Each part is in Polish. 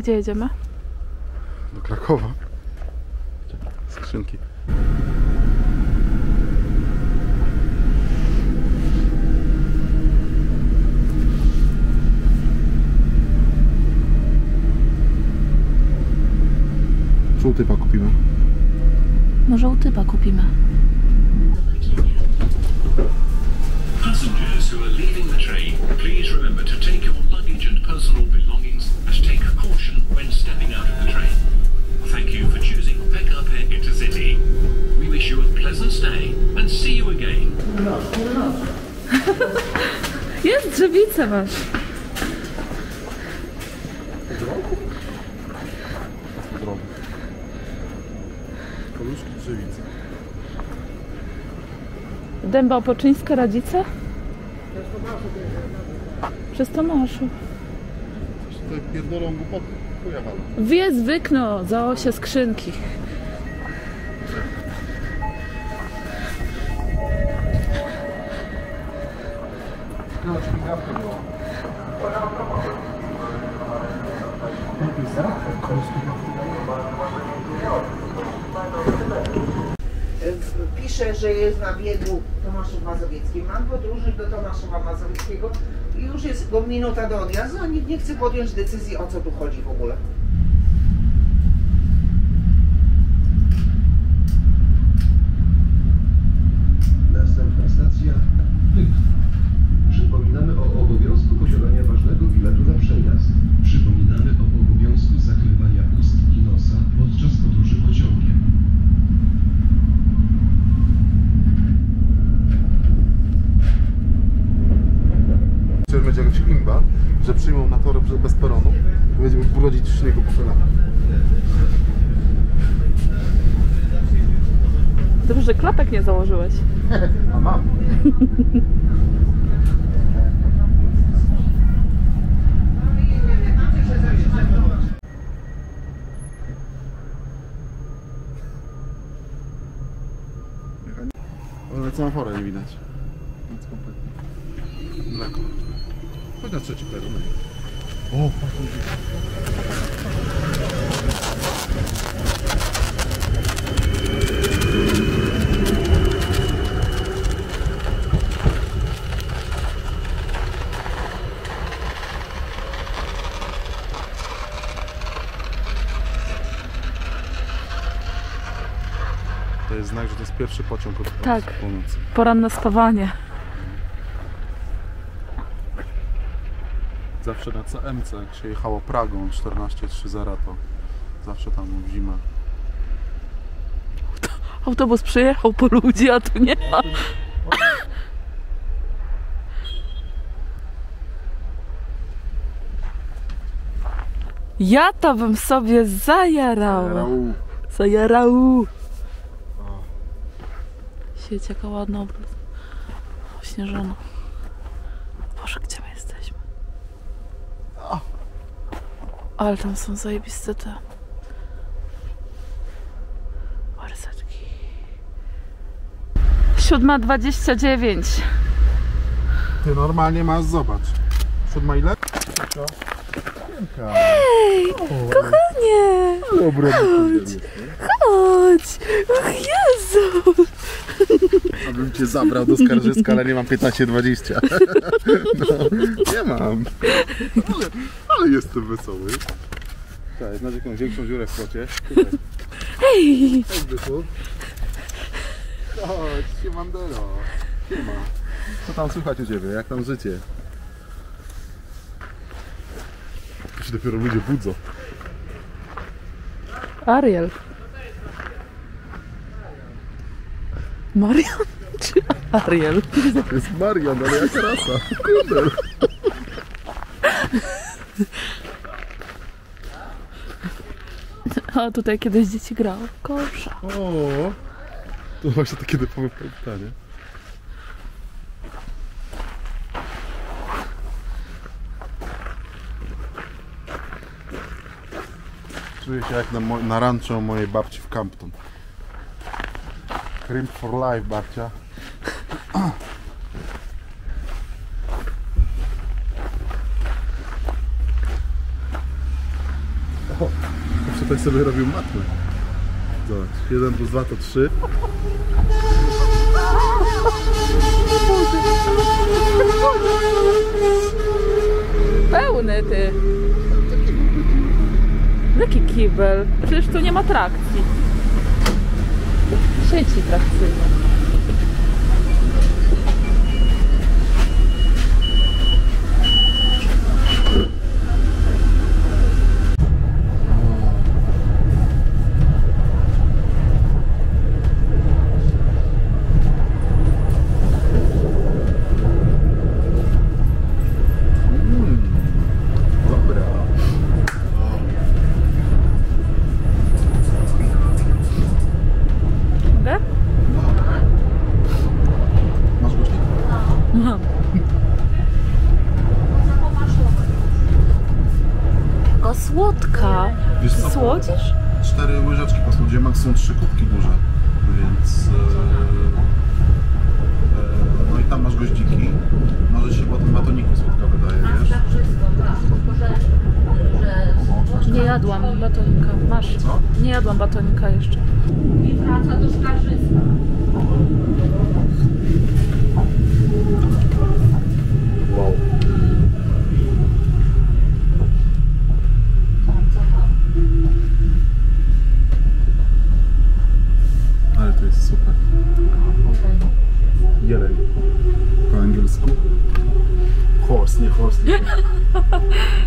Gdzie jedziemy? Do Krakowa. Skrzynki. Żółtypa kupimy. No żółtypa kupimy. Passengers who are leaving the train, please remember to take your luggage and personal belongings Masz. Drogi. Dęba Opoczyńska, Radzice? Przez Tomaszu. Tutaj pierdolą głupoty. Pojechali. Wiez wykno, za osie skrzynki. No, śmigawka pisze, że jest na biegu Tomaszów Mazowiecki. Mam podróżnych do Tomaszowa Mazowieckiego i już jest go minuta do odjazdu, a nikt nie chce podjąć decyzji o co tu chodzi w ogóle. Że klapek nie założyłeś. A mam. Ale semaforę nie widać. Nic kompletnie. Mleko. Chodź na trzeci peron. O, patrz, To jest znak, że to jest pierwszy pociąg od Tak. północy. Poranne spawanie. Zawsze na CMC, jak się jechało Pragą 14.30, to zawsze tam w zimę. Autobus przyjechał po ludzi, a tu nie ma. Ja to bym sobie zajarała. Rau. Zajarał. Sieć jaka ładna. Ośnieżona. Boże, gdzie my jesteśmy? Ale tam są zajebiste te Warsetki. 7.29. Ty normalnie masz, zobacz. Siódma ile? Ej, kochanie! Dobra, Chodź! Och, Jezu! Abym cię zabrał do skarżyska, ale nie mam 15-20. No, nie mam. Ale, ale jestem wesoły. Cześć, znasz jakąś większą dziurę w płocie? Hej! Cześć, Byku. Chodź, siemandero. Siema. Co tam słychać u Ciebie? Jak tam życie? Tu się dopiero ludzie budzą. Ariel. Marian czy Ariel? To jest Marian, ale jaka rasa? Kurde. A tutaj kiedyś dzieci grały w kosza. O, to właśnie takie typowe pytanie. Czuję się jak na, na rancho mojej babci w Campton. Crimp for life, babcia. ktoś sobie robił matmę. Zobacz, 1 plus 2 to 3. Pełny ty. Jaki kibel? Przecież tu nie ma trakcji. сумасшедший трактир. Jadłam batonika. Masz. Co? Nie jadłam batonika jeszcze. Wow. Ale to jest super. Jeleń. Po angielsku. Horse, nie horse,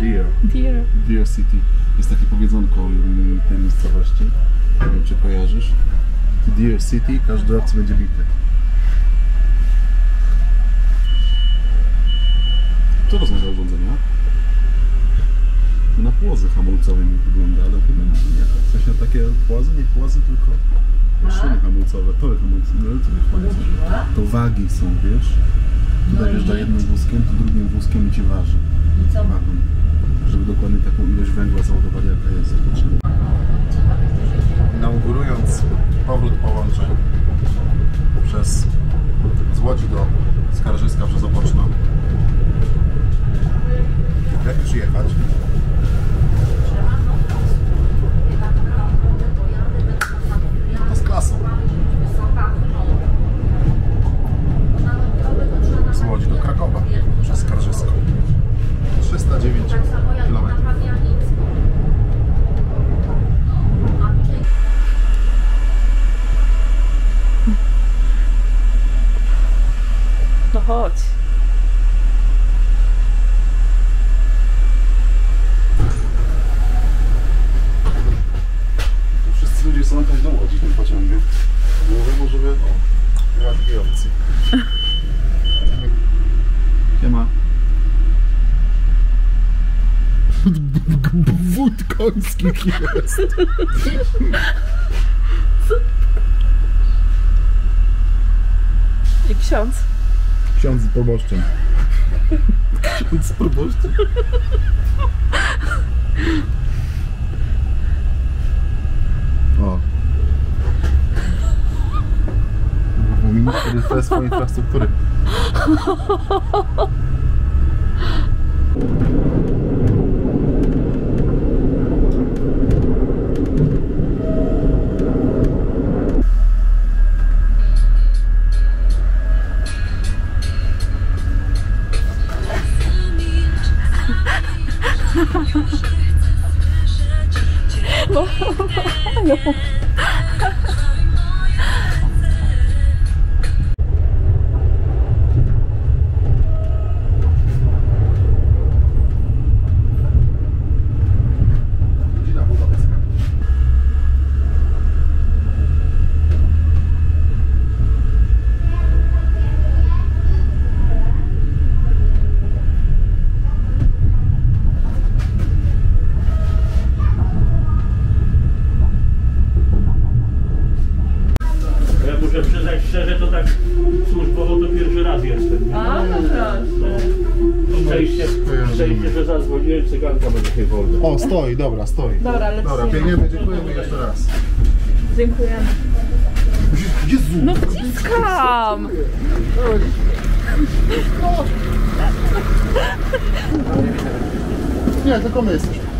deer. Dear. Deer City. Jest takie powiedzonko mm, tej miejscowości. Nie wiem, czy kojarzysz. Deer City, każdy obcy będzie bity. Co to są za urządzenia? Na płozy hamulcowe mi wygląda, ale chyba nie. W sensie takie płazy, nie płazy, tylko szyny hamulcowe, tory hamulcowe. No, ale to wagi są, wiesz? Tutaj wjeżdża jednym wózkiem, tu drugim wózkiem i ci waży. Wagon. Żeby dokładnie taką ilość węgla załadowali, jaka jest potrzebna. Inaugurując powrót połączeń przez z Łodzi do Skarżyska przez Opoczno. Jak już jechać? To z klasą. Z Łodzi do Krakowa przez Skarżysko. 309 km. No chodź. Wszyscy ludzie chcą jechać do Łodzi tym pociągiem. Było żeby... O, nie ma takiej opcji. Siema. Wód końskich jest. I ksiądz. Ksiądz z proboszczem. Ksiądz z proboszczem. O. Minister Ministerstwa Infrastruktury. Stoi, dobra, stoi. Dobra, lecimy. Dobra, dziękujemy jeszcze raz. Dziękujemy. Jezu! No wciskam! Nie, tylko my jesteśmy.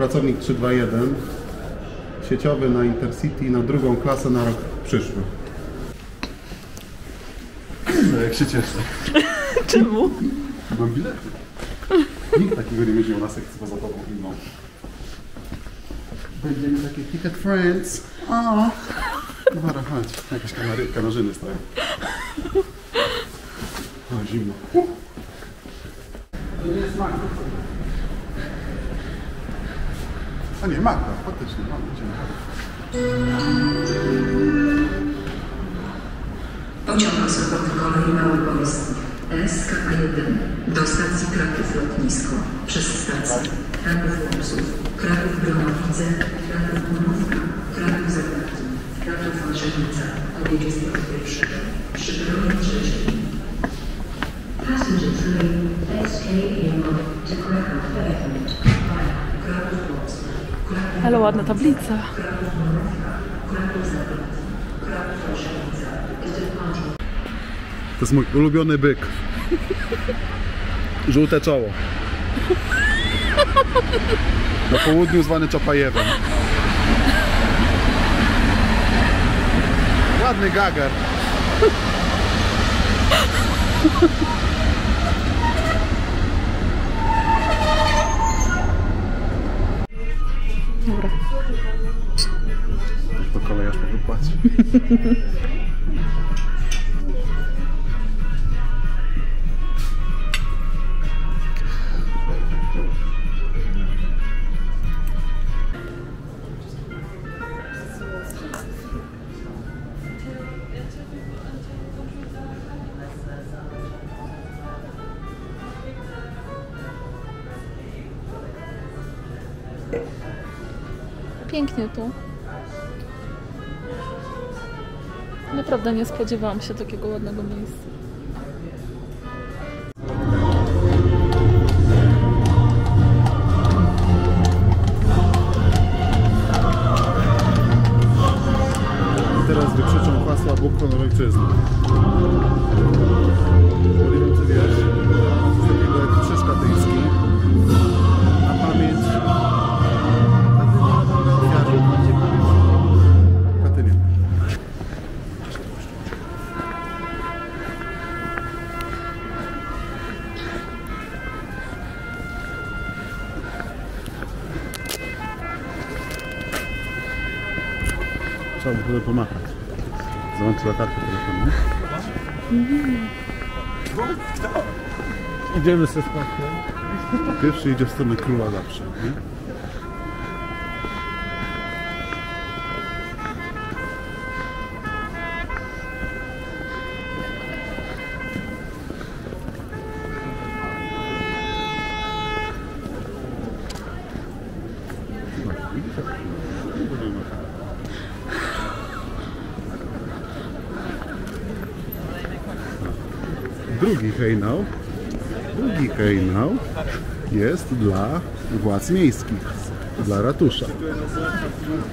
Pracownik 321, sieciowy na Intercity na drugą klasę na rok przyszły. No jak się cieszę. Czemu? Mam bilety. Nikt takiego nie będzie miał na sekcji pozapową inną. Będziemy takie ticket friends. O. Dobra, chodź. Jakaś kanary, kanarzyny stoją. O, zimno. To nie jest Magda. A nie, Magda, faktycznie, Magda. idziemy. Pociąg osobowy kolei Małopolski SK1 do stacji Kraków Lotnisko przez stację Kraków Łomżów, Kraków Bronowice, Kraków Mrówka, Kraków Zagadki, Kraków Maszenica o 21 przy peronie trzecim. Passenger train SK1 to Krakow Airport Kraków Kraków Ale ładna tablica. To jest mój ulubiony byk. Żółte czoło. Na południu zwany Czapajewem. Ładny gagar. Pięknie tu. Naprawdę nie spodziewałam się takiego ładnego miejsca. By sobie pomachać. Załączy latarkę telefonną. Idziemy ze smakiem. Pierwszy idzie w stronę króla zawsze. Nie? Drugi hejnał, drugi hejnał jest dla władz miejskich, dla ratusza,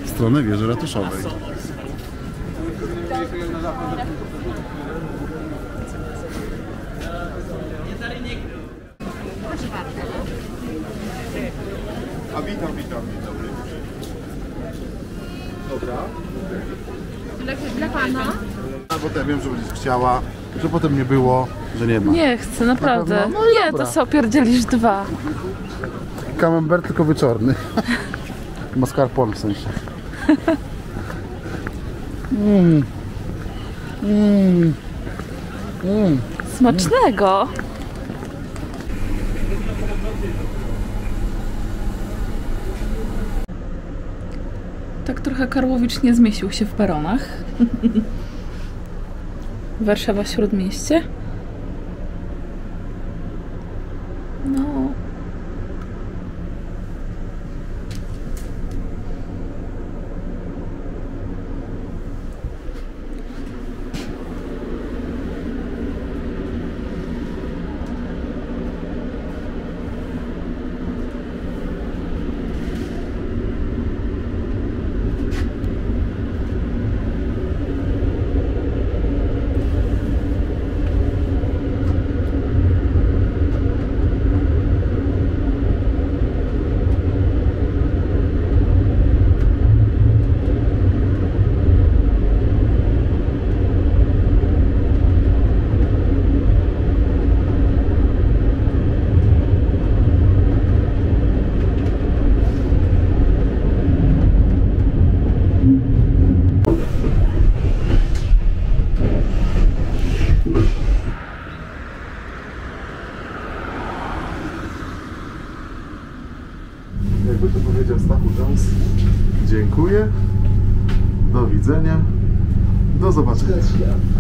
w stronę wieży ratuszowej. Witam, witam, witam. Dobra. Dla pana? A potem wiem, że będziesz chciała, że potem nie było, że nie ma. Nie chcę, naprawdę. Na? No nie, dobra. to co opierdzielisz dwa. Camembert tylko wieczorny. Mascarpone w sensie. Mm. Mm. Mm. Smacznego. Tak trochę Karłowicz nie zmieścił się w peronach. Warszawa Śródmieście. Wasserwaschkopf.